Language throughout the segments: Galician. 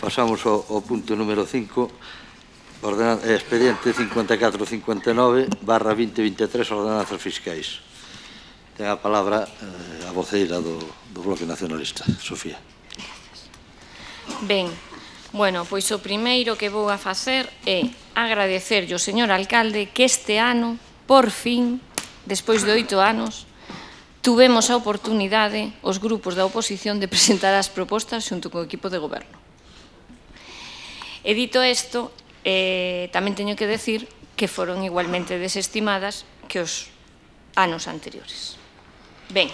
Pasamos ao, ao punto número 5, ordenan, eh, expediente 5459 barra 2023, ordenanzas fiscais. Ten a palabra eh, a voceira do, do Bloque Nacionalista, Sofía. Gracias. Ben, bueno, pois o primeiro que vou a facer é agradecerlle ao señor alcalde que este ano, por fin, despois de oito anos, tuvemos a oportunidade os grupos da oposición de presentar as propostas xunto co equipo de goberno. E dito isto, eh, tamén teño que decir que foron igualmente desestimadas que os anos anteriores. Ben,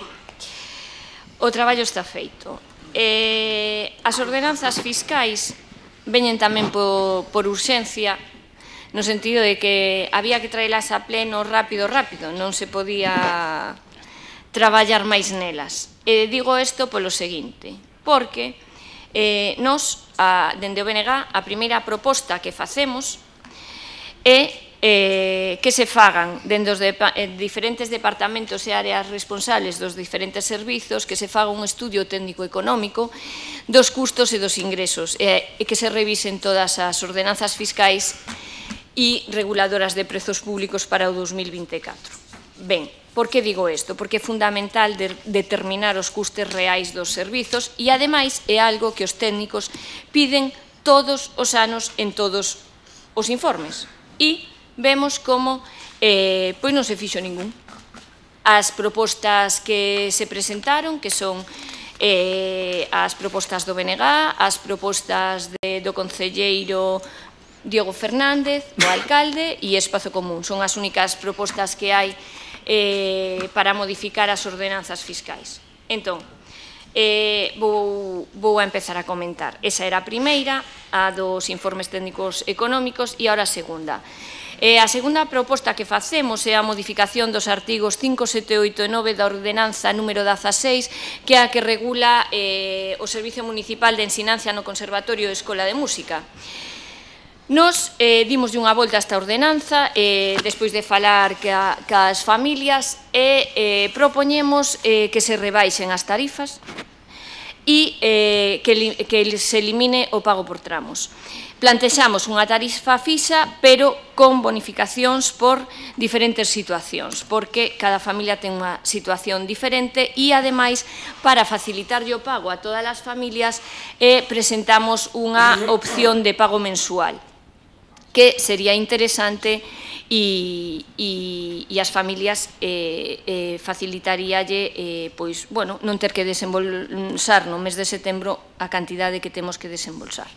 o traballo está feito. Eh, as ordenanzas fiscais veñen tamén po, por urxencia no sentido de que había que traelas a pleno rápido, rápido, non se podía traballar máis nelas. E digo isto polo seguinte, porque eh, nos a, dende o BNG, a primeira proposta que facemos é eh, que se fagan dende os de, eh, diferentes departamentos e áreas responsables dos diferentes servizos que se faga un estudio técnico-económico dos custos e dos ingresos eh, e que se revisen todas as ordenanzas fiscais e reguladoras de prezos públicos para o 2024. Ben, Por que digo isto? Porque é fundamental de determinar os custes reais dos servizos e, ademais, é algo que os técnicos piden todos os anos en todos os informes. E vemos como eh, pois non se fixo ningún. As propostas que se presentaron, que son eh, as propostas do BNG, as propostas de, do Concelleiro Diego Fernández, o alcalde e Espazo Común. Son as únicas propostas que hai eh, para modificar as ordenanzas fiscais. Entón, eh, vou, vou a empezar a comentar. Esa era a primeira, a dos informes técnicos económicos, e ahora a segunda. Eh, a segunda proposta que facemos é a modificación dos artigos 5, 7, 8 e 9 da ordenanza número 16, que é a que regula eh, o Servicio Municipal de Ensinanza no Conservatorio e Escola de Música. Nos eh, dimos unha volta esta ordenanza, eh, despois de falar ca, cas familias, e eh, propoñemos eh, que se rebaixen as tarifas e eh, que, li, que se elimine o pago por tramos. Plantexamos unha tarifa fixa, pero con bonificacións por diferentes situacións, porque cada familia ten unha situación diferente e, ademais, para facilitar o pago a todas as familias, eh, presentamos unha opción de pago mensual que sería interesante e, e, e as familias eh, eh, facilitaríalle eh, pois, bueno, non ter que desembolsar no mes de setembro a cantidade que temos que desembolsar.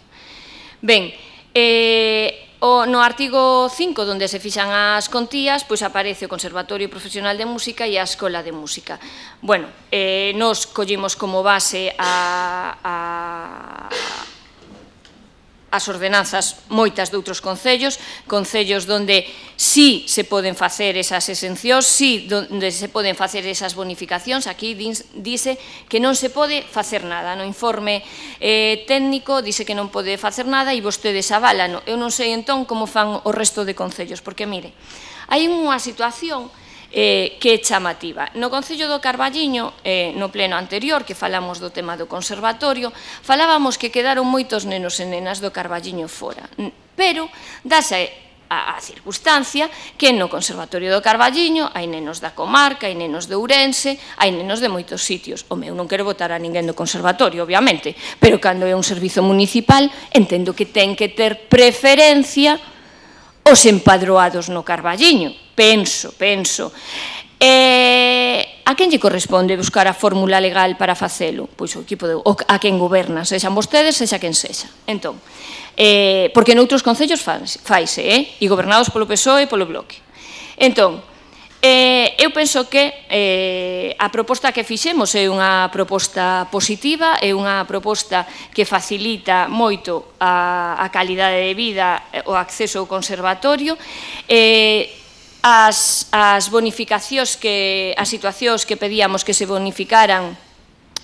Ben, eh, o, no artigo 5, onde se fixan as contías, pois aparece o Conservatorio Profesional de Música e a Escola de Música. Bueno, eh, nos collimos como base a, a as ordenanzas moitas de outros concellos, concellos donde sí se poden facer esas exencións, sí donde se poden facer esas bonificacións, aquí dice que non se pode facer nada, no informe eh, técnico dice que non pode facer nada e vostedes avalan, eu non sei entón como fan o resto de concellos, porque mire, hai unha situación que eh, que é chamativa. No Concello do Carballiño, eh, no pleno anterior, que falamos do tema do conservatorio, falábamos que quedaron moitos nenos e nenas do Carballiño fora. Pero dase eh, a, a circunstancia que no Conservatorio do Carballiño hai nenos da comarca, hai nenos de Ourense, hai nenos de moitos sitios. O meu non quero votar a ninguén do Conservatorio, obviamente, pero cando é un servizo municipal entendo que ten que ter preferencia os empadroados no Carballiño penso, penso. E a quen lle corresponde buscar a fórmula legal para facelo? Pois o equipo de, o, a quen goberna, sexan vostedes, sexa quen sexa. Entón, eh, porque noutros concellos faise, eh? e gobernados polo PSOE e polo Bloque. Entón, Eh, eu penso que eh, a proposta que fixemos é unha proposta positiva, é unha proposta que facilita moito a, a calidade de vida, o acceso ao conservatorio, eh, as, as bonificacións que, as situacións que pedíamos que se bonificaran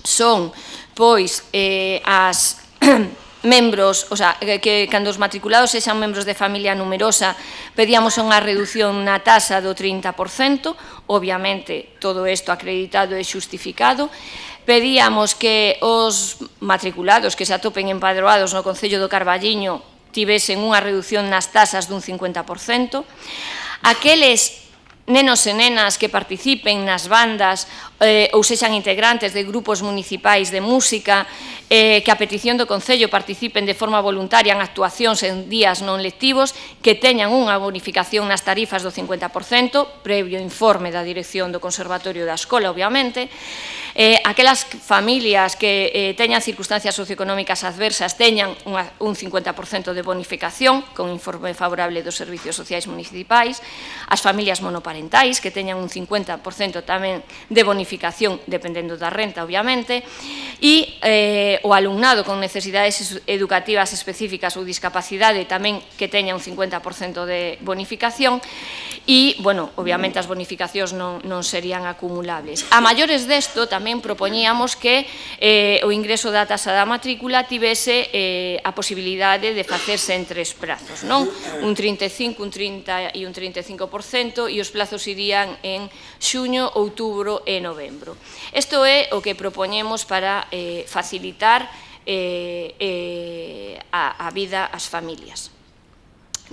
son, pois, eh, as membros, o sea, que, que cando os matriculados sexan membros de familia numerosa, pedíamos unha reducción na tasa do 30%, obviamente todo isto acreditado e xustificado, pedíamos que os matriculados que se atopen empadroados no Concello do Carballiño tivesen unha reducción nas tasas dun 50%, aqueles nenos e nenas que participen nas bandas eh, ou sexan integrantes de grupos municipais de música, eh, que a petición do Concello participen de forma voluntaria en actuacións en días non lectivos, que teñan unha bonificación nas tarifas do 50%, previo informe da dirección do Conservatorio da Escola, obviamente, eh, aquelas familias que eh, teñan circunstancias socioeconómicas adversas teñan unha, un 50% de bonificación con informe favorable dos servicios sociais municipais, as familias monoparentais que teñan un 50% tamén de bonificación bonificación, dependendo da renta, obviamente, e eh, o alumnado con necesidades educativas específicas ou discapacidade tamén que teña un 50% de bonificación e, bueno, obviamente as bonificacións non, non serían acumulables. A maiores desto tamén propoñíamos que eh, o ingreso da tasa da matrícula tivese eh, a posibilidade de facerse en tres prazos, non? Un 35, un 30 e un 35% e os plazos irían en xuño, outubro e novembro novembro. Isto é o que propoñemos para eh, facilitar eh, eh, a, a vida ás familias.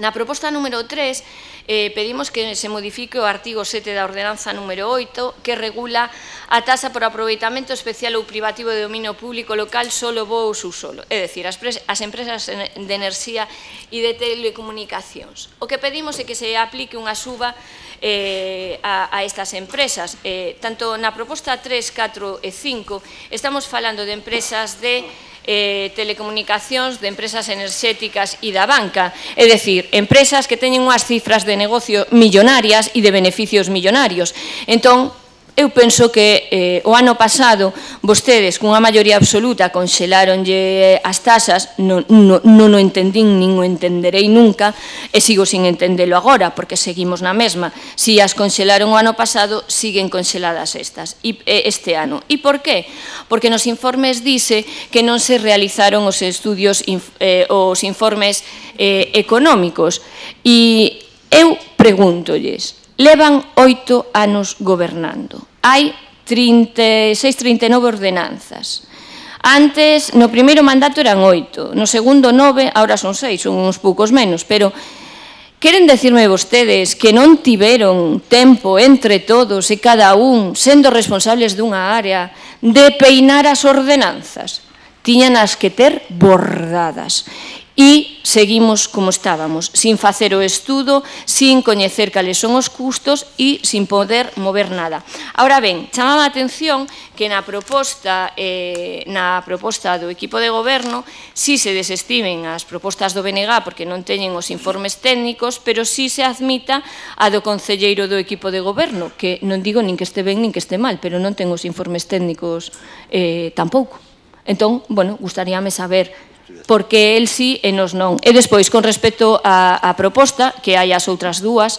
Na proposta número 3 eh, pedimos que se modifique o artigo 7 da ordenanza número 8 que regula a taxa por aproveitamento especial ou privativo de dominio público local solo bo ou solo, é dicir, as, as empresas de enerxía e de telecomunicacións. O que pedimos é que se aplique unha suba eh, a, a estas empresas. Eh, tanto na proposta 3, 4 e 5 estamos falando de empresas de eh, telecomunicacións, de empresas enerxéticas e da banca, é dicir, empresas que teñen unhas cifras de negocio millonarias e de beneficios millonarios. Entón, Eu penso que eh, o ano pasado vostedes cunha maioría absoluta conxelaronlle eh, as tasas, non, non, non o entendín, nin o entenderei nunca, e sigo sin entendelo agora, porque seguimos na mesma. Si as conxelaron o ano pasado, siguen conxeladas estas, e, este ano. E por qué? Porque nos informes dice que non se realizaron os estudios, eh, os informes eh, económicos. E eu pregúntolles, Levan oito anos gobernando. Hai 36, 39 ordenanzas. Antes, no primeiro mandato eran oito, no segundo nove, ahora son seis, son uns poucos menos, pero queren decirme vostedes que non tiveron tempo entre todos e cada un, sendo responsables dunha área, de peinar as ordenanzas. Tiñan as que ter bordadas e seguimos como estábamos, sin facer o estudo, sin coñecer cales son os custos e sin poder mover nada. Ahora ben, chamaba a atención que na proposta, eh, na proposta do equipo de goberno si se desestimen as propostas do BNG porque non teñen os informes técnicos, pero si se admita a do concelleiro do equipo de goberno, que non digo nin que este ben nin que este mal, pero non ten os informes técnicos eh, tampouco. Entón, bueno, gustaríame saber porque el sí e nos non. E despois, con respecto á, á proposta, que hai as outras dúas,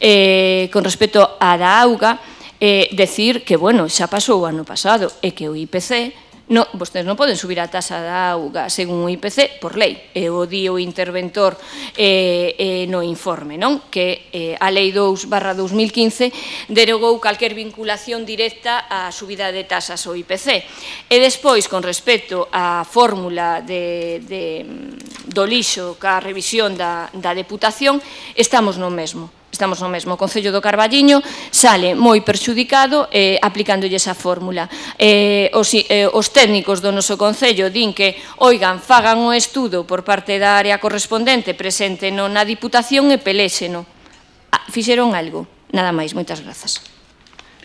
eh, con respecto á da auga, eh, decir que, bueno, xa pasou o ano pasado e que o IPC No, vostedes non poden subir a tasa da auga según o IPC por lei, e o di o interventor eh, eh, no informe, non? Que eh, a lei 2 barra 2015 derogou calquer vinculación directa á subida de tasas ao IPC. E despois, con respecto á fórmula de, de, do lixo ca revisión da, da deputación, estamos no mesmo estamos no mesmo, o Concello do Carballiño sale moi perxudicado eh, aplicándolle esa fórmula. Eh, os, eh, os técnicos do noso Concello din que, oigan, fagan o estudo por parte da área correspondente presente no, na Diputación e peléxeno. Ah, fixeron algo. Nada máis, moitas grazas.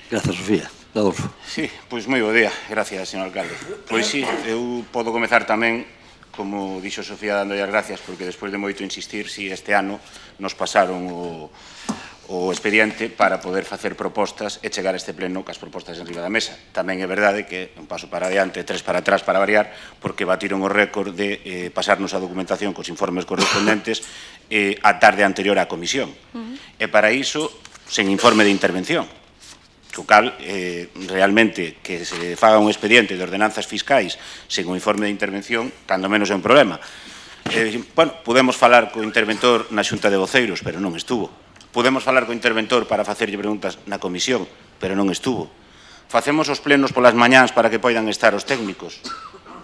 Grazas, Sofía. Adolfo. Sí, pois moi bo día. Gracias, señor alcalde. Pois sí, eu podo comezar tamén como dixo Sofía dando as gracias porque despois de moito insistir si este ano nos pasaron o, o expediente para poder facer propostas e chegar a este pleno cas propostas en riba da mesa. Tamén é verdade que un paso para adiante, tres para atrás para variar, porque batiron o récord de eh, pasarnos a documentación cos informes correspondentes eh, a tarde anterior á comisión. Uh -huh. E para iso, sen informe de intervención Co cal, eh, realmente, que se faga un expediente de ordenanzas fiscais sen un informe de intervención, cando menos é un problema. Eh, bueno, podemos falar co interventor na xunta de voceiros, pero non estuvo. Podemos falar co interventor para facerlle preguntas na comisión, pero non estuvo. Facemos os plenos polas mañáns para que poidan estar os técnicos.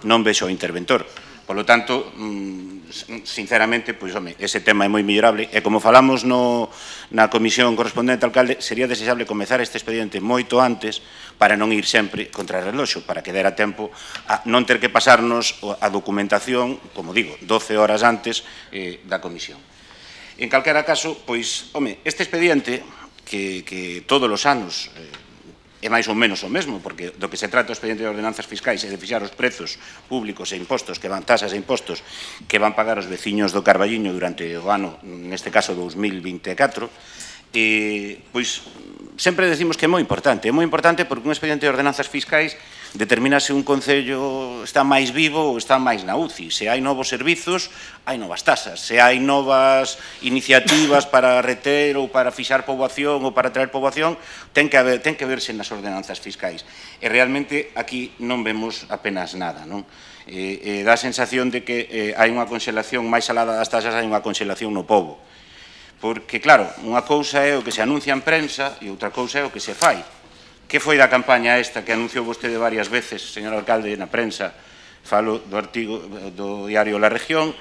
Non vexo o interventor. Por lo tanto, mm, sinceramente, pois, home, ese tema é moi millorable e eh, como falamos no, na comisión correspondente alcalde, sería desexable comezar este expediente moito antes para non ir sempre contra o reloxo, para que dera tempo a non ter que pasarnos a documentación, como digo, 12 horas antes eh, da comisión. En calquera caso, pois, home, este expediente que, que todos os anos eh, é máis ou menos o mesmo, porque do que se trata o expediente de ordenanzas fiscais é de fixar os prezos públicos e impostos, que van tasas e impostos que van pagar os veciños do Carballiño durante o ano, neste caso 2024, e, pois sempre decimos que é moi importante, é moi importante porque un expediente de ordenanzas fiscais determina se un concello está máis vivo ou está máis na UCI. Se hai novos servizos, hai novas tasas. Se hai novas iniciativas para reter ou para fixar poboación ou para traer poboación, ten que, haber, ten que verse nas ordenanzas fiscais. E realmente aquí non vemos apenas nada. Non? Eh, eh, dá a sensación de que eh, hai unha conxelación máis alada das tasas, hai unha conxelación no pobo. Porque, claro, unha cousa é o que se anuncia en prensa e outra cousa é o que se fai. Que foi da campaña esta que anunciou vostede varias veces, señor alcalde, na prensa, falo do artigo do diario La Región,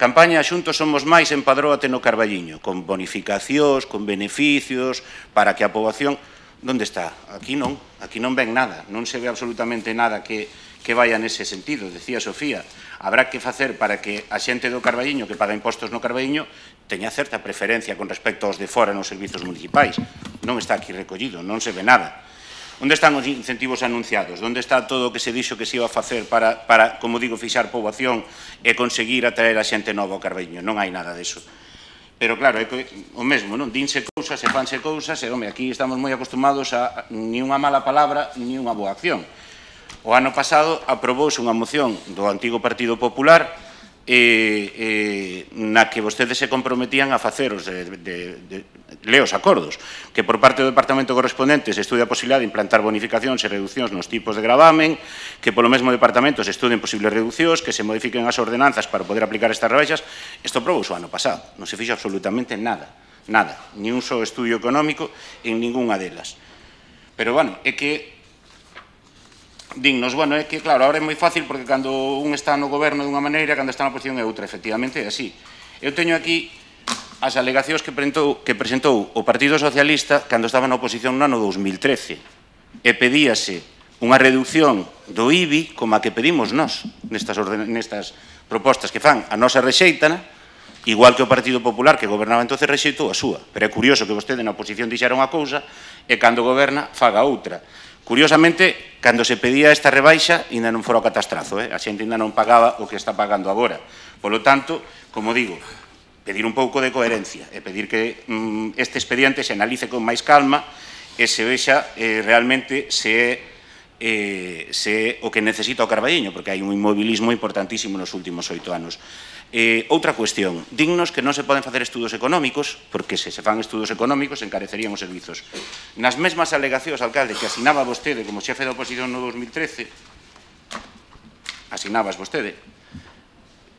Campaña Xuntos Somos Máis empadróate no Carballiño, con bonificacións, con beneficios, para que a poboación... Donde está? Aquí non, aquí non ven nada, non se ve absolutamente nada que, que vaya nese sentido, decía Sofía. Habrá que facer para que a xente do Carballiño que paga impostos no Carballiño teña certa preferencia con respecto aos de fora nos servizos municipais. Non está aquí recollido, non se ve nada. Onde están os incentivos anunciados? Onde está todo o que se dixo que se iba a facer para, para como digo, fixar poboación e conseguir atraer a xente nova ao Carballiño? Non hai nada deso. Pero claro, é que, o mesmo, non? Dinse cousas e fanse cousas e, home, aquí estamos moi acostumados a ni unha mala palabra ni unha boa acción. O ano pasado aprobouse unha moción do antigo Partido Popular eh, eh, na que vostedes se comprometían a facer os de, de, de leos acordos, que por parte do departamento correspondente se estudia a posibilidad de implantar bonificacións e reduccións nos tipos de gravamen, que polo mesmo departamento se estudien posibles reduccións, que se modifiquen as ordenanzas para poder aplicar estas rebaixas. Isto probou o ano pasado, non se fixo absolutamente nada, nada, ni un só estudio económico en ningunha delas. Pero, bueno, é que dignos. Bueno, é que, claro, ahora é moi fácil porque cando un está no goberno dunha maneira, cando está na oposición é outra, efectivamente, é así. Eu teño aquí as alegacións que presentou, que presentou o Partido Socialista cando estaba na oposición no ano 2013 e pedíase unha reducción do IBI como a que pedimos nós nestas, orden, nestas propostas que fan. A nosa rexeitana igual que o Partido Popular que gobernaba entonces rexeitou a súa. Pero é curioso que vostede na oposición dixera unha cousa e cando goberna faga outra. Curiosamente, cando se pedía esta rebaixa, ainda non fora o catastrazo, eh? a xente ainda non pagaba o que está pagando agora. Polo tanto, como digo, pedir un pouco de coherencia e pedir que mm, este expediente se analice con máis calma e se vexa eh, realmente se é eh, se o que necesita o Carballiño, porque hai un inmobilismo importantísimo nos últimos oito anos. Eh, outra cuestión, dignos que non se poden facer estudos económicos, porque se se fan estudos económicos encarecerían os servizos. Nas mesmas alegacións, alcalde, que asinaba vostede como xefe da oposición no 2013, asinabas vostede,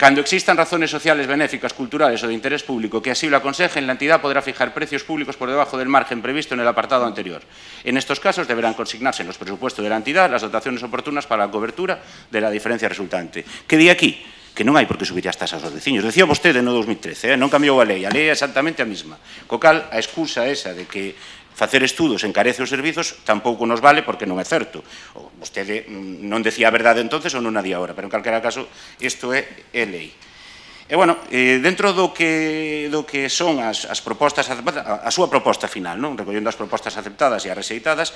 Cando existan razones sociales benéficas, culturales o de interés público que así lo aconsejen, la entidad podrá fijar precios públicos por debajo del margen previsto en el apartado anterior. En estos casos deberán consignarse en los presupuestos de la entidad las dotaciones oportunas para la cobertura de la diferencia resultante. Que di aquí? que non hai por que subir as tasas aos veciños. Decía vostede no 2013, eh? non cambiou a lei, a lei é exactamente a mesma. Co cal, a excusa esa de que facer estudos encarece os servizos tampouco nos vale porque non é certo. O, vostede mm, non decía a verdade entonces ou non a di agora, pero en calquera caso isto é, é lei. E, bueno, eh, dentro do que, do que son as, as propostas a, a súa proposta final, non? recollendo as propostas aceptadas e as rexeitadas,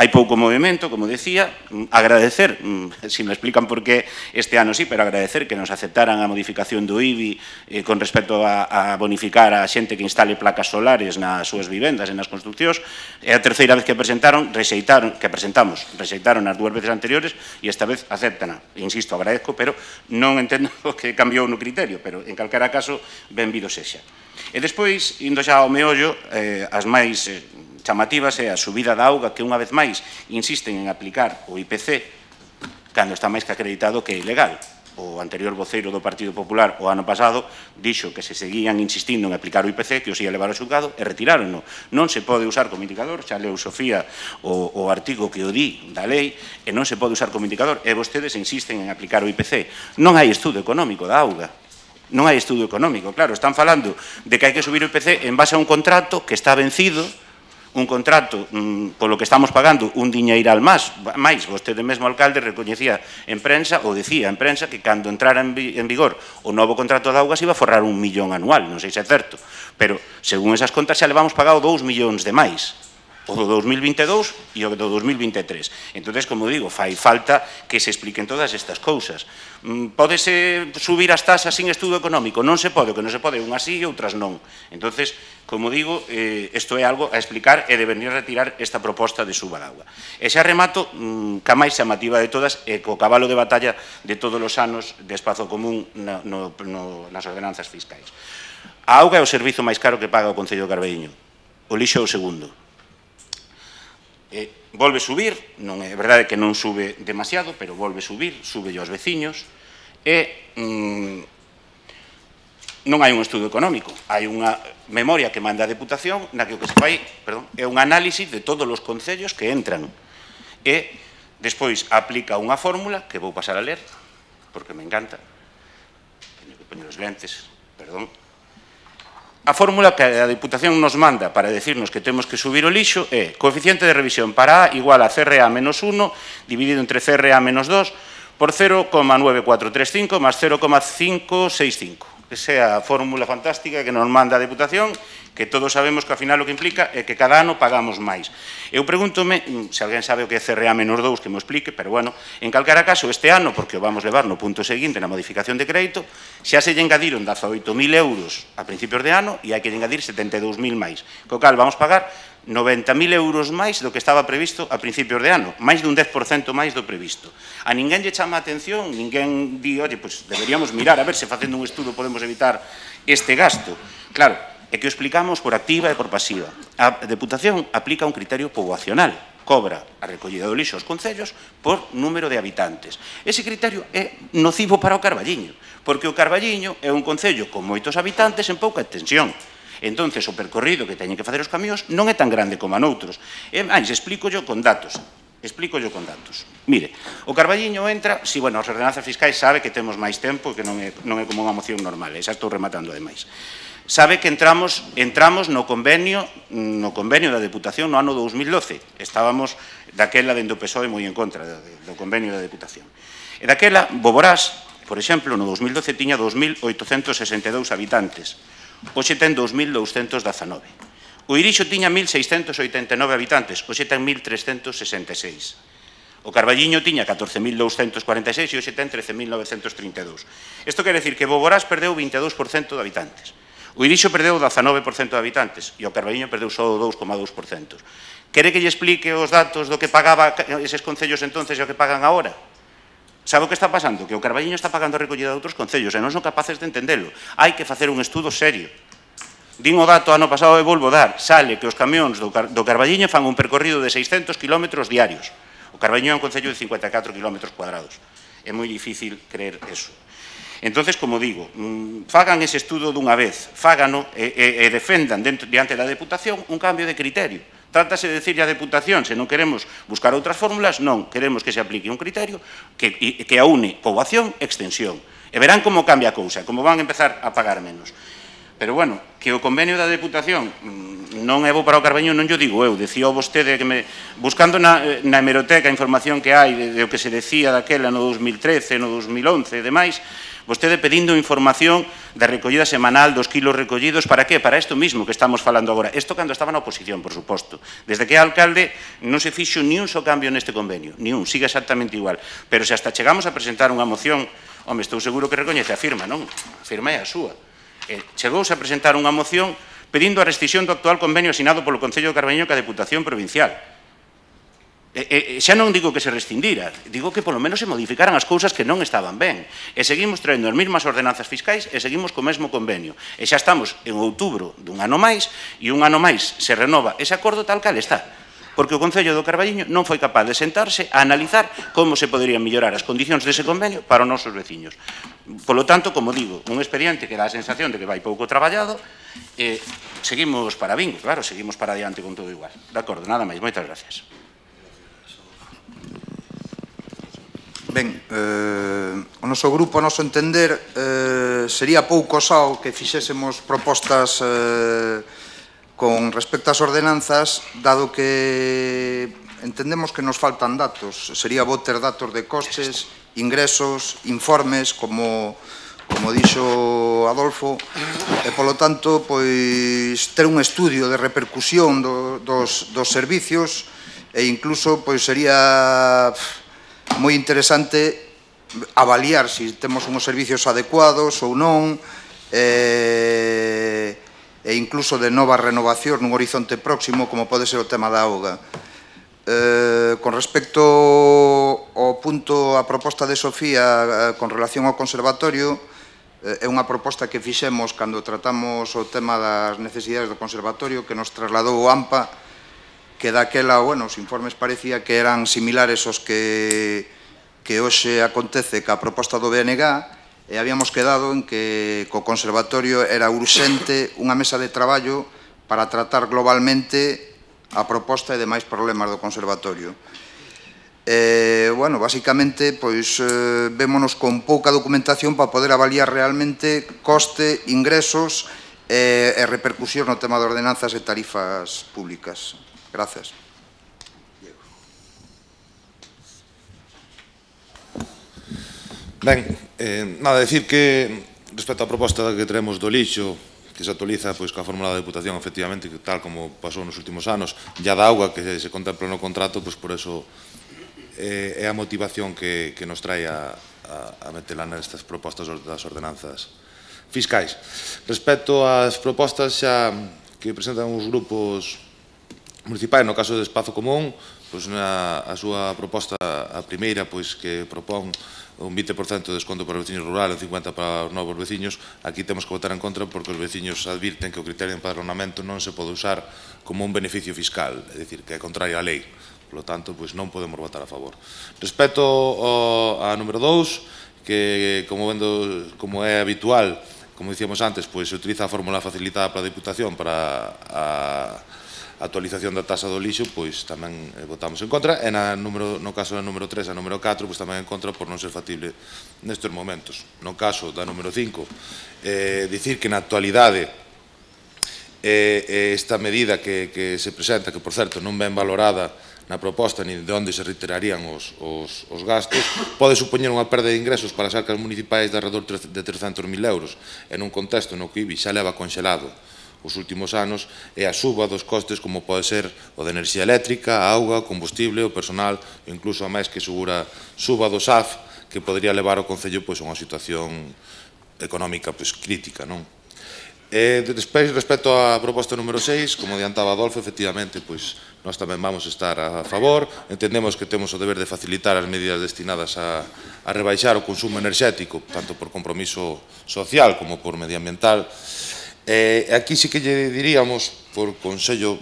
hai pouco movimento, como decía, mm, agradecer, mm, se me explican por que este ano sí, pero agradecer que nos aceptaran a modificación do IBI eh, con respecto a, a bonificar a xente que instale placas solares nas súas vivendas e nas construccións, é a terceira vez que presentaron, rexeitaron, que presentamos, rexeitaron as dúas veces anteriores e esta vez aceptan. Insisto, agradezco, pero non entendo que cambiou no criterio, pero pero en calquera caso, benvido sexa. E despois, indo xa ao meollo, eh, as máis eh, chamativas é a subida da auga que unha vez máis insisten en aplicar o IPC cando está máis que acreditado que é ilegal. O anterior voceiro do Partido Popular o ano pasado dixo que se seguían insistindo en aplicar o IPC, que os ia levar ao xulgado, e retirárono. Non se pode usar como indicador, xa leu Sofía o, o artigo que o di da lei, e non se pode usar como indicador, e vostedes insisten en aplicar o IPC. Non hai estudo económico da auga, non hai estudo económico, claro, están falando de que hai que subir o IPC en base a un contrato que está vencido, un contrato mm, polo que estamos pagando un diñeiral máis, máis vostede mesmo alcalde recoñecía en prensa ou dicía en prensa que cando entrara en, vi, en vigor o novo contrato de augas iba a forrar un millón anual, non sei se é certo, pero según esas contas xa levamos pagado dous millóns de máis o do 2022 e o do 2023. Entón, como digo, fai falta que se expliquen todas estas cousas. Mm, pódese subir as tasas sin estudo económico? Non se pode, que non se pode, unhas sí e outras non. Entón, como digo, eh, isto é algo a explicar e de venir a retirar esta proposta de suba d'agua. E xa remato, mm, ca máis chamativa de todas, e co cabalo de batalla de todos os anos de espazo común na, no, no, nas ordenanzas fiscais. A auga é o servizo máis caro que paga o Concello de Carballiño. O lixo é o segundo eh, volve subir, non é verdade que non sube demasiado, pero volve subir, sube aos veciños, e mm, non hai un estudo económico, hai unha memoria que manda a Deputación na que o que se fai perdón, é un análisis de todos os concellos que entran e despois aplica unha fórmula que vou pasar a ler porque me encanta teño que poñer os lentes, perdón A fórmula que a Diputación nos manda para decirnos que temos que subir o lixo é coeficiente de revisión para A igual a CRA menos 1 dividido entre CRA menos 2 por 0,9435 más 0,565 esa fórmula fantástica que nos manda a Deputación, que todos sabemos que ao final o que implica é que cada ano pagamos máis. Eu pregúntome, se alguén sabe o que é CRA menos 2, que me explique, pero bueno, en calcara caso, este ano, porque o vamos levar no punto seguinte, na modificación de crédito, xa se lle engadiron 18.000 euros a principios de ano e hai que engadir 72.000 máis. Co cal vamos pagar 90.000 euros máis do que estaba previsto a principios de ano, máis dun 10% máis do previsto. A ninguén lle chama a atención, ninguén di, oye, pois pues deberíamos mirar a ver se facendo un estudo podemos evitar este gasto. Claro, é que o explicamos por activa e por pasiva. A Deputación aplica un criterio poboacional, cobra a recollida do lixo aos concellos por número de habitantes. Ese criterio é nocivo para o Carballiño, porque o Carballiño é un concello con moitos habitantes en pouca extensión. Entonces, o percorrido que teñen que facer os camións non é tan grande como a noutros. Eh, e, máis, explico yo con datos. Explico yo con datos. Mire, o Carballiño entra, si, bueno, as ordenanzas fiscais sabe que temos máis tempo e que non é, non é como unha moción normal, eh, xa estou rematando ademais. Sabe que entramos entramos no convenio no convenio da Deputación no ano 2012. Estábamos daquela dentro do PSOE moi en contra do convenio da Deputación. E daquela, Boborás, por exemplo, no 2012 tiña 2.862 habitantes hoxe ten 2.219. O Irixo tiña 1.689 habitantes, hoxe ten 1.366. O Carballiño tiña 14.246 e hoxe ten 13.932. Isto quer decir que Boborás perdeu 22% de habitantes. O Irixo perdeu 19% de habitantes e o Carballiño perdeu só 2,2%. Quere que lle explique os datos do que pagaba eses concellos entonces e o que pagan agora? Sabe o que está pasando? Que o Carballiño está pagando a recollida de outros concellos e non son capaces de entendelo. Hai que facer un estudo serio. Din o dato ano pasado e volvo dar. Sale que os camións do, Car do Carballiño fan un percorrido de 600 km diarios. O Carballiño é un concello de 54 km cuadrados. É moi difícil creer eso. Entonces, como digo, mm, fagan ese estudo dunha vez, fágano e, e, e defendan dentro, diante da deputación un cambio de criterio. Trátase de decirle á deputación, se non queremos buscar outras fórmulas, non, queremos que se aplique un criterio que, que aúne poboación e extensión. E verán como cambia a cousa, como van a empezar a pagar menos. Pero, bueno, que o convenio da deputación mm, non é bo para o Carbeño, non yo digo eu, decía vostede que me, buscando na, eh, na hemeroteca a información que hai de, de o que se decía daquela no 2013, no 2011 e demais, Vostede pedindo información da recollida semanal dos kilos recollidos, para que? Para isto mismo que estamos falando agora. Isto cando estaba na oposición, por suposto. Desde que é alcalde non se fixo ni un só cambio neste convenio, ni un, siga exactamente igual. Pero se hasta chegamos a presentar unha moción, home, estou seguro que recoñece a firma, non? A firma é a súa. E chegouse a presentar unha moción pedindo a rescisión do actual convenio asinado polo Concello de Carballiño ca Deputación Provincial. E, e, xa non digo que se rescindira, digo que polo menos se modificaran as cousas que non estaban ben. E seguimos traendo as mesmas ordenanzas fiscais e seguimos co mesmo convenio. E xa estamos en outubro dun ano máis e un ano máis se renova ese acordo tal cal está. Porque o Concello do Carballiño non foi capaz de sentarse a analizar como se poderían mellorar as condicións dese convenio para os nosos veciños. Polo tanto, como digo, un expediente que dá a sensación de que vai pouco traballado, eh, seguimos para bingo, claro, seguimos para adiante con todo igual. De acordo, nada máis, moitas gracias. Ben, eh, o noso grupo, a noso entender, eh, sería pouco sao que fixésemos propostas eh, con respecto ás ordenanzas, dado que entendemos que nos faltan datos. Sería bo ter datos de costes, ingresos, informes, como como dixo Adolfo, e polo tanto, pois ter un estudio de repercusión do, dos, dos servicios e incluso pois sería pff, moi interesante avaliar se si temos unhos servicios adecuados ou non, eh, e incluso de nova renovación nun horizonte próximo, como pode ser o tema da auga. Eh, con respecto ao punto a proposta de Sofía eh, con relación ao conservatorio, eh, é unha proposta que fixemos cando tratamos o tema das necesidades do conservatorio que nos trasladou o AMPA que daquela, bueno, os informes parecía que eran similares aos que, que hoxe acontece ca proposta do BNG, e habíamos quedado en que co Conservatorio era urxente unha mesa de traballo para tratar globalmente a proposta e demais problemas do Conservatorio. Eh, bueno, basicamente, pois, eh, vémonos con pouca documentación para poder avaliar realmente coste, ingresos eh, e repercusión no tema de ordenanzas e tarifas públicas. Gracias. Ben, eh, nada, decir que respecto á proposta que traemos do lixo, que se actualiza pois, coa fórmula da deputación, efectivamente, que tal como pasou nos últimos anos, ya da auga que se contempla no contrato, pois por eso eh, é a motivación que, que nos trae a, a, a metela nestas propostas das ordenanzas fiscais. Respecto ás propostas xa que presentan os grupos municipais, no caso do Espazo Común, pois na a súa proposta a primeira, pois que propón un 20% de desconto para os veciños rural e 50% para os novos veciños, aquí temos que votar en contra porque os veciños advirten que o criterio de empadronamento non se pode usar como un beneficio fiscal, é dicir, que é contrario á lei. Por lo tanto, pois non podemos votar a favor. Respecto ao, a número 2, que como, vendo, como é habitual, como dicíamos antes, pois se utiliza a fórmula facilitada para a Diputación para a actualización da tasa do lixo, pois tamén eh, votamos en contra, e na número, no caso da número 3 a número 4, pois tamén en contra por non ser factible nestes momentos. No caso da número 5, eh, dicir que na actualidade eh, eh, esta medida que, que se presenta, que por certo non ben valorada na proposta ni de onde se reiterarían os, os, os gastos, pode supoñer unha perda de ingresos para as arcas municipais de alrededor de 300.000 euros en un contexto no que IBI xa leva conxelado os últimos anos é a suba dos costes como pode ser o de enerxía eléctrica, a auga, o combustible, o personal, incluso a máis que segura suba do SAF, que podría levar ao Concello pois, a unha situación económica pois, crítica. Non? E despois, respecto á proposta número 6, como adiantaba Adolfo, efectivamente, pois, nós tamén vamos estar a favor, entendemos que temos o deber de facilitar as medidas destinadas a, a rebaixar o consumo enerxético, tanto por compromiso social como por medioambiental, Eh, aquí sí que lle diríamos, por consello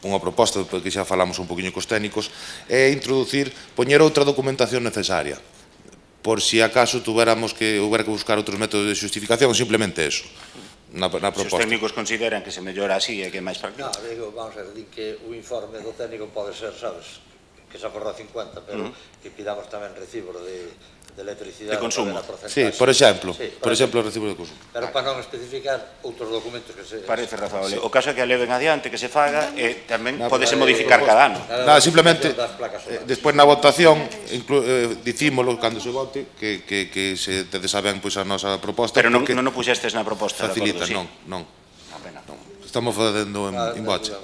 unha proposta que xa falamos un poquinho cos técnicos, é introducir, poñer outra documentación necesaria, por si acaso tuveramos que houbera que buscar outros métodos de justificación, simplemente eso, na, na proposta. Se os técnicos consideran que se mellora así e que é máis práctico. Non, digo, vamos a decir que o informe do técnico pode ser, sabes, que se acorda 50, pero uh -huh. que pidamos tamén recibos de de electricidade de consumo. Sí, por exemplo, sí, por exemplo, os recibos de consumo. Pero para non especificar outros documentos que se Parece razoable. Sí. O caso é que a leven adiante, que se faga e eh, tamén no, podese modificar cada ano. Nada, simplemente eh, despois na votación inclu, eh, dicímolo cando se vote que que que se te saben pois a nosa proposta. Pero non non o puxestes na proposta, facilita, acordo, sí. non, non. Ah, a pena. Non. Estamos facendo en, en bocha.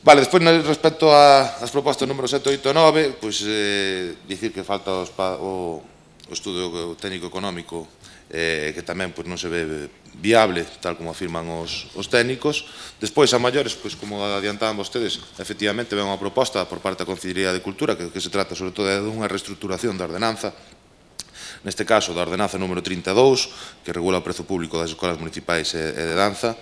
Vale, despois respecto a, as propostas número 7, 8 e 9, pois, eh, dicir que falta os, o, o estudio técnico económico eh, que tamén pois, non se ve viable, tal como afirman os, os técnicos. Despois, a maiores, pois, como adiantaban vostedes, efectivamente ven unha proposta por parte da Consellería de Cultura que, que se trata, sobre todo, de unha reestructuración da ordenanza neste caso da ordenanza número 32, que regula o prezo público das escolas municipais e de danza,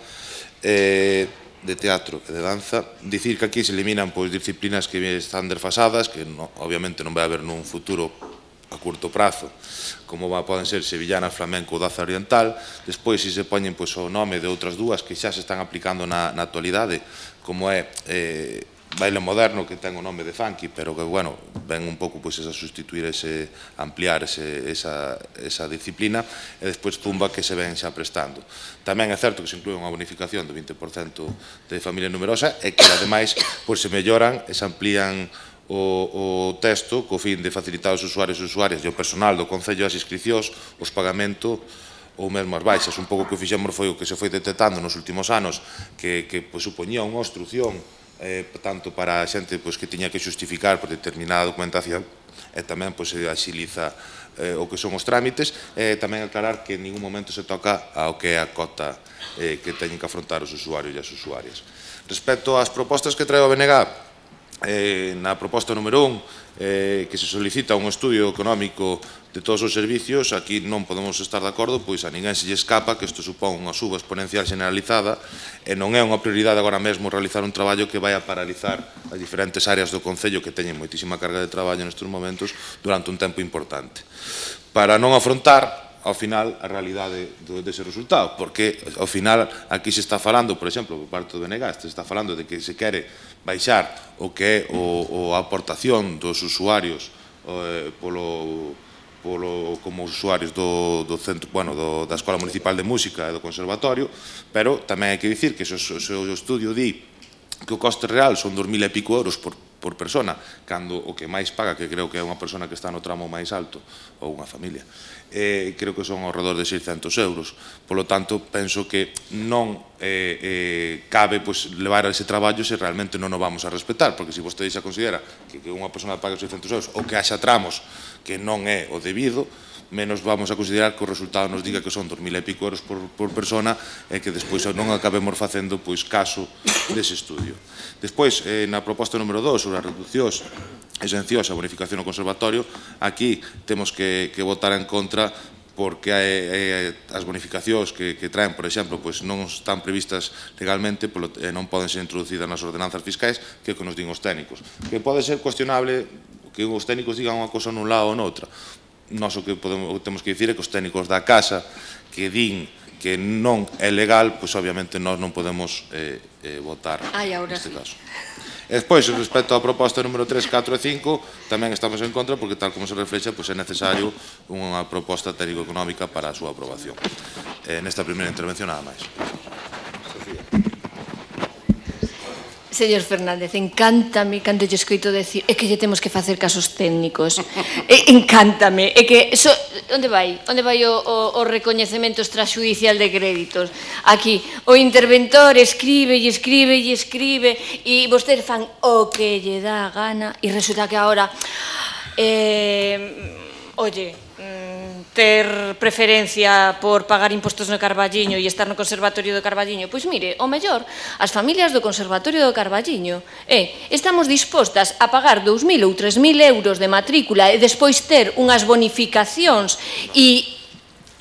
eh, de teatro e de danza, dicir que aquí se eliminan pois, disciplinas que están desfasadas, que no, obviamente non vai haber nun futuro a curto prazo, como va, poden ser sevillana, flamenco ou daza oriental, despois si se poñen pois, o nome de outras dúas que xa se están aplicando na, na actualidade, como é eh, baile moderno que ten o nome de funky, pero que, bueno, ven un pouco pois, pues, a sustituir ese, ampliar ese, esa, esa disciplina, e despois zumba que se ven xa prestando. Tamén é certo que se inclui unha bonificación do 20% de familia numerosa e que, ademais, pois, pues, se melloran e se amplían o, o texto co fin de facilitar aos usuarios e usuarias e o personal do Concello as inscripcións, os pagamentos ou mesmo as baixas. Un pouco que fixemos foi o que se foi detectando nos últimos anos que, que pues, supoñía unha obstrucción eh, tanto para a xente pois, que tiña que justificar por determinada documentación e tamén pois, se axiliza eh, o que son os trámites e tamén aclarar que en ningún momento se toca ao que é a cota eh, que teñen que afrontar os usuarios e as usuarias. Respecto ás propostas que trae o BNG, eh, na proposta número 1 eh, que se solicita un estudio económico de todos os servicios, aquí non podemos estar de acordo, pois a ninguén se lle escapa que isto supón unha suba exponencial generalizada e non é unha prioridade agora mesmo realizar un traballo que vai a paralizar as diferentes áreas do Concello que teñen moitísima carga de traballo nestes momentos durante un tempo importante. Para non afrontar ao final a realidade do, dese resultado, porque ao final aquí se está falando, por exemplo, por parte do BNG, se está falando de que se quere baixar o que é o, o aportación dos usuarios eh, polo polo, como usuarios do, do centro, bueno, do, da Escola Municipal de Música e do Conservatorio, pero tamén hai que dicir que se o, se o estudio di que o coste real son 2.000 e pico euros por, por persona, cando o que máis paga, que creo que é unha persona que está no tramo máis alto, ou unha familia, eh, creo que son ao redor de 600 euros. Polo tanto, penso que non eh, eh, cabe pois, levar ese traballo se realmente non o vamos a respetar, porque se vostede xa considera que, que unha persona paga 600 euros ou que haxa tramos que non é o debido, menos vamos a considerar que o resultado nos diga que son 2.000 e pico euros por, por persona e que despois non acabemos facendo pois caso dese estudio. Despois, eh, na proposta número 2 sobre as reduccións exencións a bonificación ao conservatorio, aquí temos que, que votar en contra porque eh, as bonificacións que, que traen, por exemplo, pois non están previstas legalmente polo, e non poden ser introducidas nas ordenanzas fiscais que é o que nos din os técnicos. Que pode ser cuestionable que os técnicos digan unha cosa nun lado ou noutra, nós o que podemos, o que temos que dicir é que os técnicos da casa que din que non é legal, pois obviamente nós non podemos eh, eh, votar Ai, ahora neste sí. caso. E despois, respecto á proposta número 3, 4 e 5, tamén estamos en contra porque tal como se reflexa, pois é necesario unha proposta técnico-económica para a súa aprobación. Eh, nesta primeira intervención nada máis. Señor Fernández, encántame cando lle escoito decir é que lle temos que facer casos técnicos. E, encántame, é que so, onde vai? Onde vai o, o, o recoñecemento extrajudicial de créditos? Aquí, o interventor escribe e escribe e escribe e vostede fan o que lle dá a gana e resulta que agora eh, oye, ter preferencia por pagar impostos no Carballiño e estar no Conservatorio do Carballiño? Pois mire, o mellor, as familias do Conservatorio do Carballiño eh, estamos dispostas a pagar 2.000 ou 3.000 euros de matrícula e despois ter unhas bonificacións e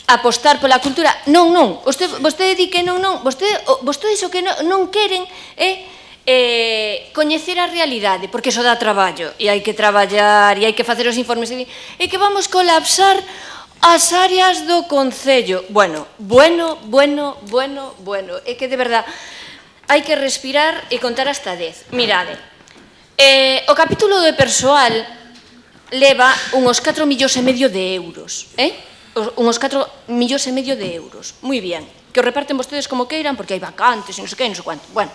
apostar pola cultura. Non, non, vostede, vostede di que non, non, vostede, vostede iso que non, non queren é eh, eh, coñecer a realidade, porque iso dá traballo, e hai que traballar, e hai que facer os informes, e que vamos colapsar As áreas do Concello. Bueno, bueno, bueno, bueno, bueno. É que de verdad hai que respirar e contar hasta 10. Mirade, eh, o capítulo de persoal leva unos 4 millóns e medio de euros. Eh? Unos 4 millóns e medio de euros. Moi bien. Que o reparten vostedes como queiran, porque hai vacantes e non sei que, non sei cuánto. Bueno,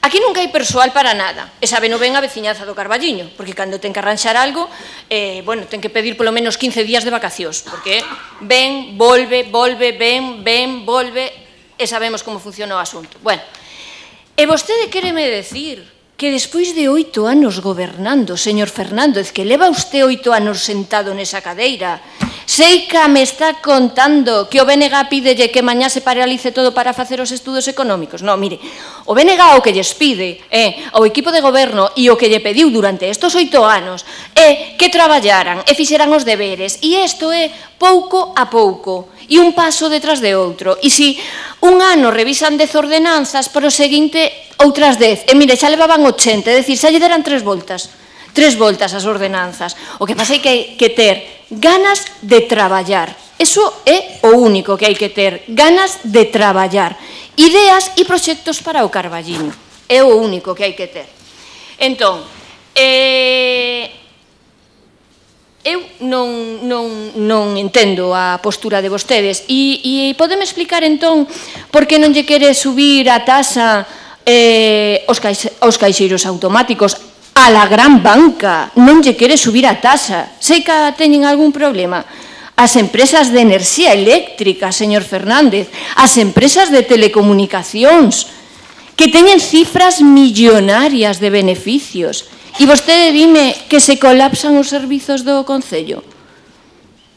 Aquí nunca hai persoal para nada, e sabe non ven a veciñaza do Carballiño, porque cando ten que arranxar algo, eh, bueno, ten que pedir polo menos 15 días de vacacións, porque ven, volve, volve, ven, ven, volve, e sabemos como funciona o asunto. Bueno, e vostede quéreme decir que despois de oito anos gobernando, señor Fernández, que leva usted oito anos sentado nesa cadeira, Seica me está contando que o BNG pídelle que mañá se paralice todo para facer os estudos económicos. No, mire, o BNG o que lles pide é eh, ao equipo de goberno e o que lle pediu durante estos oito anos é eh, que traballaran e fixeran os deberes. E isto é pouco a pouco e un paso detrás de outro. E si un ano revisan 10 ordenanzas, para o seguinte outras 10. E mire, xa levaban 80, é dicir, xa lle deran tres voltas. Tres voltas as ordenanzas. O que pasa é que hai que ter ganas de traballar. Eso é o único que hai que ter, ganas de traballar. Ideas e proxectos para o Carballiño. É o único que hai que ter. Entón, eh, Eu non, non, non entendo a postura de vostedes. E, e podeme explicar entón por que non lle quere subir a tasa eh, os, caixe, os caixeiros automáticos a la gran banca? Non lle quere subir a tasa. Sei que teñen algún problema. As empresas de enerxía eléctrica, señor Fernández, as empresas de telecomunicacións, que teñen cifras millonarias de beneficios. E vostede dime que se colapsan os servizos do Concello.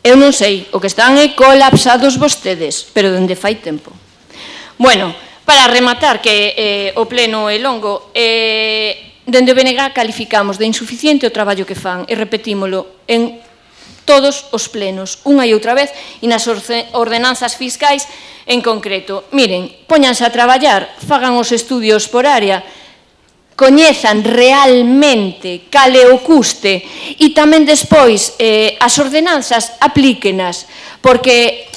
Eu non sei, o que están é colapsados vostedes, pero dende fai tempo. Bueno, para rematar que eh, o pleno é longo, eh, dende o BNG calificamos de insuficiente o traballo que fan e repetímolo en todos os plenos, unha e outra vez, e nas ordenanzas fiscais en concreto. Miren, póñanse a traballar, fagan os estudios por área, coñezan realmente cal é o custe e tamén despois eh, as ordenanzas aplíquenas, porque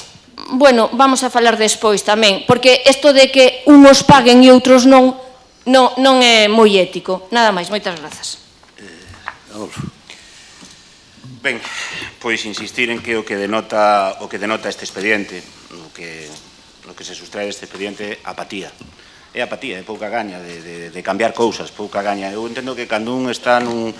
bueno, vamos a falar despois tamén, porque isto de que unos paguen e outros non, non, non é moi ético. Nada máis, moitas grazas. Eh, Ben, pois insistir en que o que denota o que denota este expediente, o que o que se sustrae deste expediente apatía, é apatía, é pouca gaña de, de, de cambiar cousas, pouca gaña. Eu entendo que cando un está nun,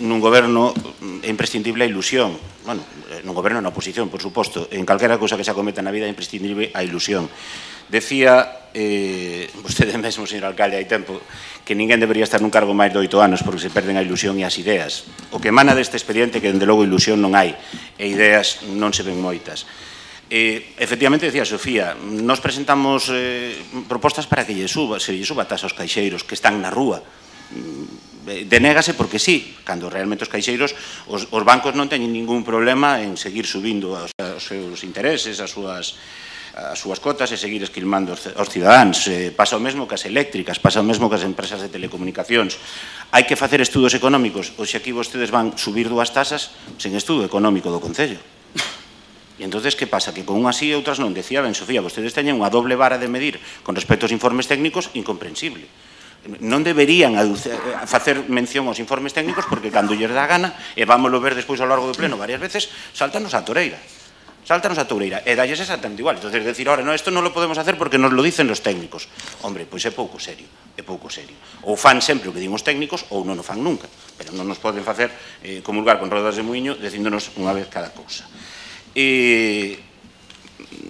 nun goberno é imprescindible a ilusión. Bueno, nun goberno na oposición, por suposto. En calquera cousa que se acometa na vida é imprescindible a ilusión. Decía eh, vostede mesmo, señor alcalde, hai tempo, que ninguén debería estar nun cargo máis de oito anos porque se perden a ilusión e as ideas. O que emana deste expediente que, dende logo, ilusión non hai e ideas non se ven moitas. Eh, efectivamente, decía Sofía, nos presentamos eh, propostas para que lle suba, se lle suba tasa aos caixeiros que están na rúa. Mm, eh, denégase porque sí, cando realmente os caixeiros, os, os bancos non teñen ningún problema en seguir subindo os, os seus intereses, as súas as súas cotas e seguir esquilmando os cidadáns. Eh, pasa o mesmo que as eléctricas, pasa o mesmo que as empresas de telecomunicacións. Hai que facer estudos económicos, Oxe, se aquí vostedes van subir dúas tasas sen estudo económico do Concello. E entonces que pasa? Que con unhas sí e outras non. Decía ben, Sofía, vostedes teñen unha doble vara de medir con respecto aos informes técnicos incomprensible. Non deberían eh, facer mención aos informes técnicos porque cando lles dá gana, e vámoslo ver despois ao largo do pleno varias veces, saltanos a toreira. Saltanos a toureira e dalles exactamente igual. Entonces decir, ahora, no, esto non lo podemos hacer porque nos lo dicen los técnicos. Hombre, pois é pouco serio, é pouco serio. Ou fan sempre o que din os técnicos ou non o fan nunca, pero non nos poden facer eh, comulgar con rodas de muiño dicíndonos unha vez cada cousa. Eh,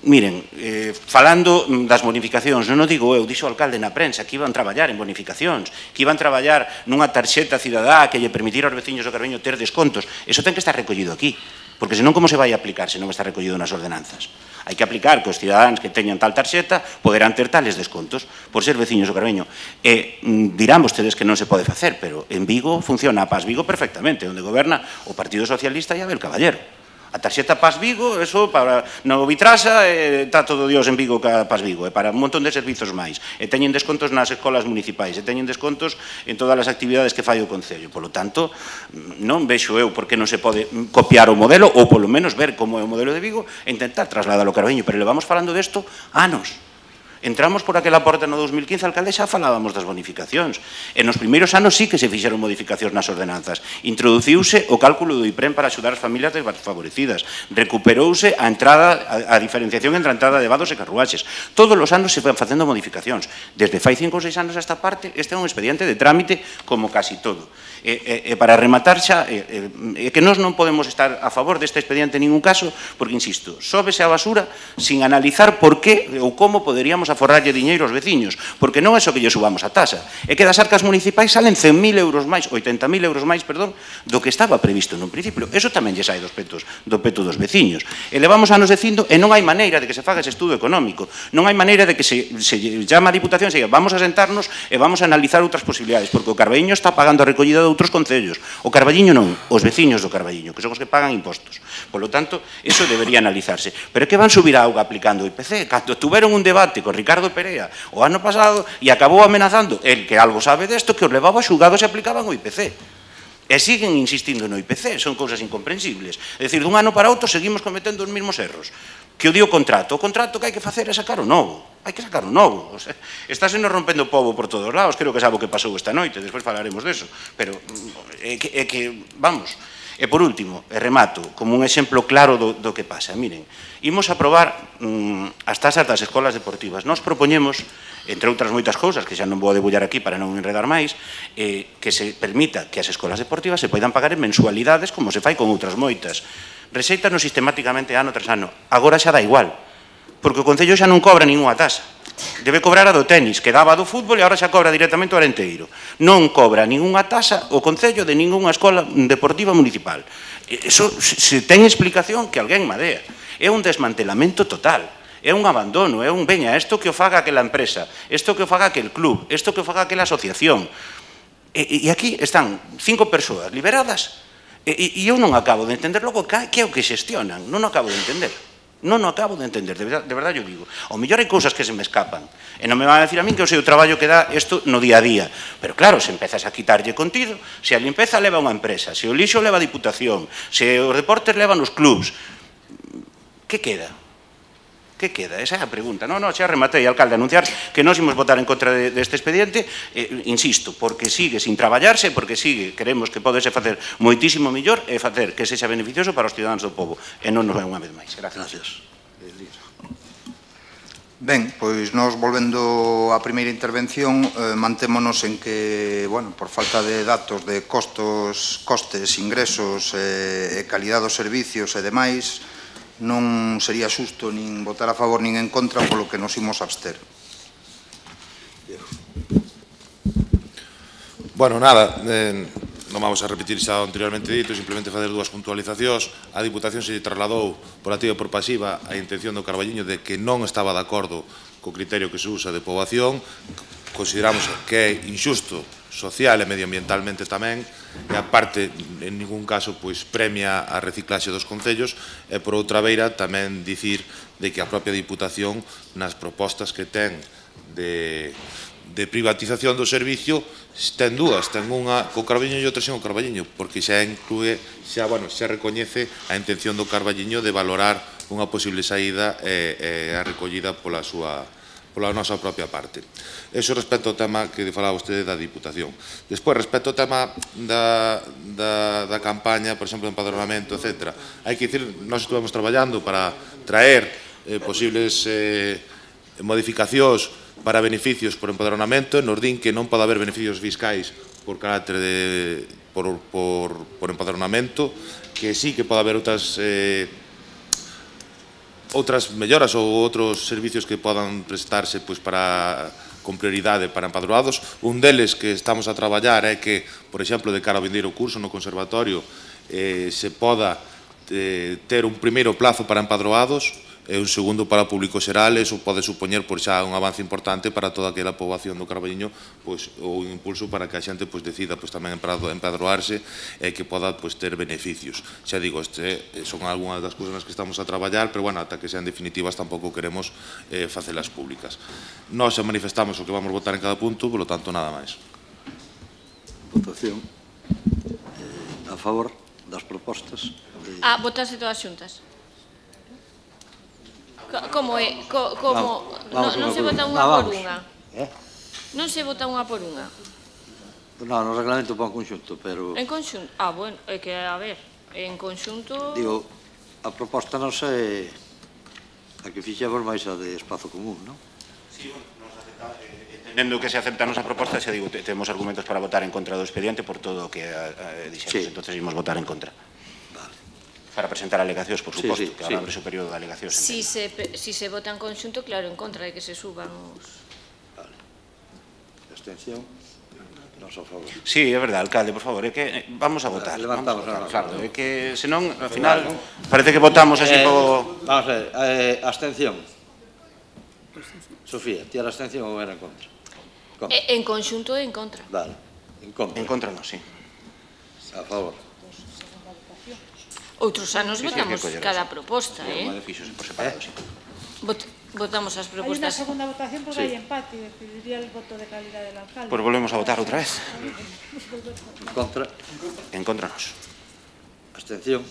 miren, eh, falando das bonificacións, non o digo eu, dixo o alcalde na prensa que iban traballar en bonificacións, que iban traballar nunha tarxeta cidadá que lle permitira aos veciños do Carbeño ter descontos. Eso ten que estar recollido aquí, porque senón como se vai a aplicar se non está recollido nas ordenanzas? Hai que aplicar que os cidadáns que teñan tal tarxeta poderán ter tales descontos por ser veciños do Carveño. E mm, dirán vostedes que non se pode facer, pero en Vigo funciona a Paz Vigo perfectamente, onde goberna o Partido Socialista e Abel Caballero. A tarxeta Paz Vigo, eso para no Vitrasa eh, está todo Dios en Vigo ca Paz Vigo, e eh, para un montón de servizos máis. E teñen descontos nas escolas municipais, e teñen descontos en todas as actividades que fai o Concello. Polo tanto, non vexo eu por que non se pode copiar o modelo, ou polo menos ver como é o modelo de Vigo, e intentar trasladar o Carballiño, pero levamos falando desto anos. Entramos por aquela porta no 2015, alcalde, xa falábamos das bonificacións. E nos primeiros anos sí que se fixeron modificacións nas ordenanzas. Introduciuse o cálculo do IPREM para axudar as familias desfavorecidas. Recuperouse a entrada a, a diferenciación entre a entrada de vados e carruaxes. Todos os anos se van facendo modificacións. Desde fai 5 ou 6 anos a esta parte, este é un expediente de trámite como casi todo. E, e, e para rematar xa, e, e, que nós non podemos estar a favor deste expediente en ningún caso, porque, insisto, sóbese a basura sin analizar por qué ou como poderíamos a forrarlle diñeiro aos veciños, porque non é só que lle subamos a tasa, é que das arcas municipais salen 100.000 euros máis, 80.000 euros máis, perdón, do que estaba previsto nun principio. Eso tamén lle sai dos petos, do peto dos veciños. Elevamos anos dicindo e non hai maneira de que se faga ese estudo económico, non hai maneira de que se, se llama a Diputación e se diga, vamos a sentarnos e vamos a analizar outras posibilidades, porque o Carballiño está pagando a recollida de outros concellos, o Carballiño non, os veciños do Carballiño, que son os que pagan impostos. Polo tanto, eso debería analizarse. Pero é que van subir a auga aplicando IPC? Cando tuveron un debate con Ricardo Perea o ano pasado e acabou amenazando el que algo sabe desto que os levaba a xulgados e aplicaban o IPC. E siguen insistindo no IPC, son cousas incomprensibles. É dicir, dun ano para outro seguimos cometendo os mesmos erros. Que o dio contrato. O contrato que hai que facer é sacar o novo. Hai que sacar o novo. O sea, está sendo rompendo povo por todos lados. Creo que sabe o que pasou esta noite. Despois falaremos deso. Pero mm, é que, que vamos, E por último, e remato, como un exemplo claro do, do que pasa, miren, imos aprobar mm, as tasas das escolas deportivas. Nos propoñemos, entre outras moitas cousas, que xa non vou a debullar aquí para non enredar máis, eh, que se permita que as escolas deportivas se poidan pagar en mensualidades como se fai con outras moitas. Reseitanos sistemáticamente ano tras ano. Agora xa dá igual, porque o Concello xa non cobra ninguna tasa debe cobrar a do tenis, que daba do fútbol e agora xa cobra directamente o Arenteiro. Non cobra ninguna tasa o Concello de ninguna escola deportiva municipal. Eso, se ten explicación, que alguén madea. É un desmantelamento total é un abandono, é un veña, isto que o faga aquela empresa, isto que o faga aquel club, isto que o faga aquela asociación. E, e aquí están cinco persoas liberadas e, e eu non acabo de entender logo que, que é o que xestionan, non acabo de entender. Non o acabo de entender, de verdade, de verdade eu digo. O mellor hai cousas que se me escapan. E non me van a decir a min que o seu traballo que dá isto no día a día. Pero claro, se empezas a quitarlle contido, se a limpeza leva unha empresa, se o lixo leva a diputación, se os deportes levan os clubs, que queda? Que queda? Esa é a pregunta. Non, non, xa rematei, alcalde, anunciar que nós imos votar en contra deste de, de expediente, eh, insisto, porque sigue sin traballarse, porque sigue, queremos que podese facer moitísimo millor e facer que sexa beneficioso para os ciudadanos do povo. E non nos vai unha vez máis. Gracias. Gracias. Ben, pois nos volvendo á primeira intervención, eh, mantémonos en que, bueno, por falta de datos de costos, costes, ingresos eh, e calidad dos servicios e demais, non sería xusto nin votar a favor nin en contra, polo que nos imos abster. Bueno, nada, eh, non vamos a repetir xa anteriormente dito, simplemente facer dúas puntualizacións. A Diputación se trasladou por activa e por pasiva a intención do Carballiño de que non estaba de acordo co criterio que se usa de poboación, consideramos que é injusto social e medioambientalmente tamén e aparte en ningún caso pois premia a reciclaxe dos concellos e por outra beira tamén dicir de que a propia Diputación nas propostas que ten de, de privatización do servicio ten dúas, ten unha co Carballiño e outra sen o Carballiño porque xa inclúe, xa, bueno, xa recoñece a intención do Carballiño de valorar unha posible saída e, e a recollida pola súa pola nosa propia parte. Eso respecto ao tema que falaba vostede da Diputación. Despois, respecto ao tema da, da, da campaña, por exemplo, do empadronamento, etc. Hai que dicir, nós estuvemos traballando para traer eh, posibles eh, modificacións para beneficios por empadronamento nos din que non pode haber beneficios fiscais por carácter de, por, por, por empadronamento, que sí que pode haber outras eh, outras melloras ou outros servicios que podan prestarse pois, para con prioridade para empadroados. Un deles que estamos a traballar é que, por exemplo, de cara ao vindeiro curso no conservatorio eh, se poda eh, ter un primeiro plazo para empadroados, e un segundo para o público xeral, e iso pode supoñer por xa un avance importante para toda aquela poboación do Carballiño, pois ou un impulso para que a xente pois decida pois tamén empadroarse e que poda pois ter beneficios. Xa digo, este eh, son algunhas das cousas nas que estamos a traballar, pero bueno, ata que sean definitivas tampouco queremos eh, facelas públicas. Nós xa manifestamos o que vamos votar en cada punto, polo tanto nada máis. Votación eh, a favor das propostas. Ah, de... Ah, votarse todas xuntas. Como é? Co, como? Vamos, vamos non, non se vota unha ah, por unha? Eh? Non se vota unha por unha? Non, no reglamento pon conxunto, pero... En conxunto? Ah, bueno, é que, a ver, en conxunto... Digo, a proposta nosa é a que fixemos máis a de espazo común, non? Sí, bueno, nos acepta... Eh entendendo que se acepta a nosa proposta, xa digo, temos argumentos para votar en contra do expediente por todo o que eh, eh dixemos, sí. entonces imos votar en contra. Para presentar alegacións, por suposto, sí, sí, que abre sí. o período de alegacións. Si se, si se vota en conxunto, claro, en contra de que se suban os... Vale. Abstención. Non so favor. Sí, é verdade, alcalde, por favor, é que eh, vamos a votar. Levantamos vamos a votar, claro, é que senón, ao final, parece que votamos así eh, po... Vamos a ver, eh, abstención. Sofía, ti a abstención ou era en contra? contra. Eh, en conxunto e en contra. Vale, en contra. En contra non, sí. A favor. Outros anos sí, votamos cada proposta, eh? Por separado, sí. Vot votamos as propostas. Hai unha segunda votación pois porque sí. hai empate, decidiría el voto de calidad del alcalde. Pois volvemos a votar outra vez. En contra. En contra nos. Abstención.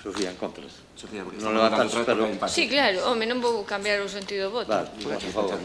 Sofía, en contra. Sofía, non levantan os empate. Sí, claro, home, non vou cambiar o sentido do voto. Vale, pues, a favor.